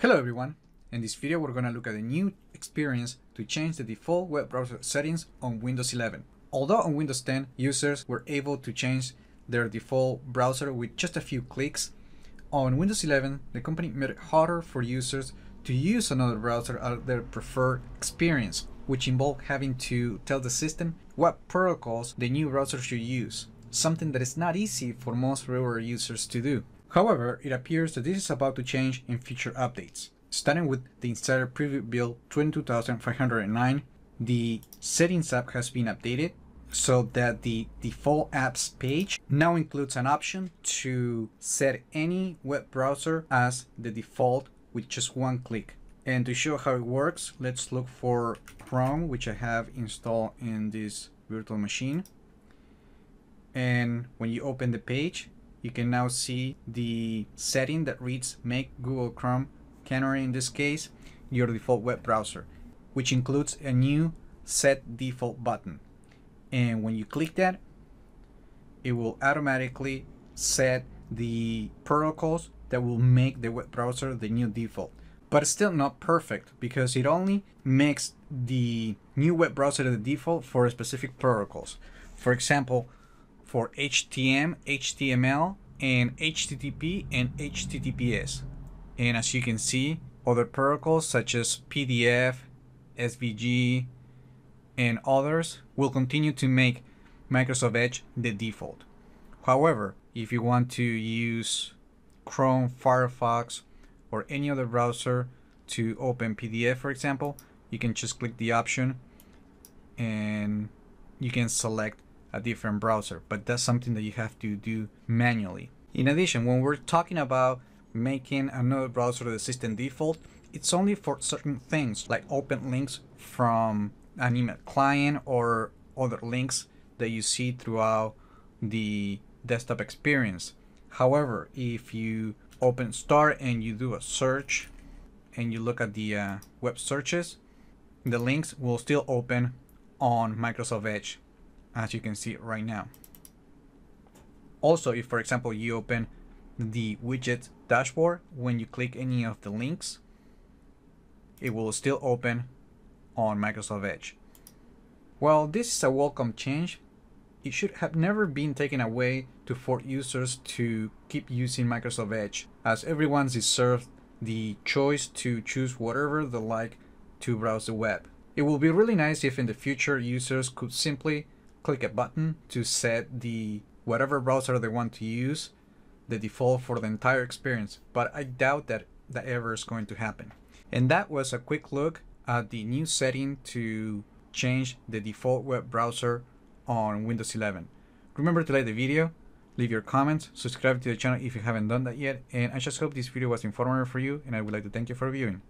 Hello everyone! In this video we're going to look at a new experience to change the default web browser settings on Windows 11. Although on Windows 10 users were able to change their default browser with just a few clicks, on Windows 11 the company made it harder for users to use another browser as their preferred experience, which involved having to tell the system what protocols the new browser should use, something that is not easy for most regular users to do. However, it appears that this is about to change in future updates. Starting with the Insider Preview Build 22509, the Settings app has been updated so that the default apps page now includes an option to set any web browser as the default with just one click. And to show how it works, let's look for Chrome, which I have installed in this virtual machine. And when you open the page, you can now see the setting that reads make Google Chrome Canary in this case your default web browser which includes a new set default button. And when you click that it will automatically set the protocols that will make the web browser the new default. But it's still not perfect because it only makes the new web browser the default for specific protocols. For example for HTML, HTML, and HTTP and HTTPS. And as you can see, other protocols such as PDF, SVG, and others will continue to make Microsoft Edge the default. However, if you want to use Chrome, Firefox, or any other browser to open PDF, for example, you can just click the option and you can select a different browser, but that's something that you have to do manually. In addition, when we're talking about making another browser the system default, it's only for certain things like open links from an email client or other links that you see throughout the desktop experience. However, if you open Start and you do a search and you look at the uh, web searches, the links will still open on Microsoft Edge as you can see right now. Also, if for example you open the widget dashboard, when you click any of the links, it will still open on Microsoft Edge. While this is a welcome change, it should have never been taken away to force users to keep using Microsoft Edge, as everyone deserves the choice to choose whatever they like to browse the web. It will be really nice if in the future users could simply click a button to set the whatever browser they want to use the default for the entire experience, but I doubt that that ever is going to happen. And that was a quick look at the new setting to change the default web browser on Windows 11. Remember to like the video, leave your comments, subscribe to the channel if you haven't done that yet, and I just hope this video was informative for you and I would like to thank you for viewing.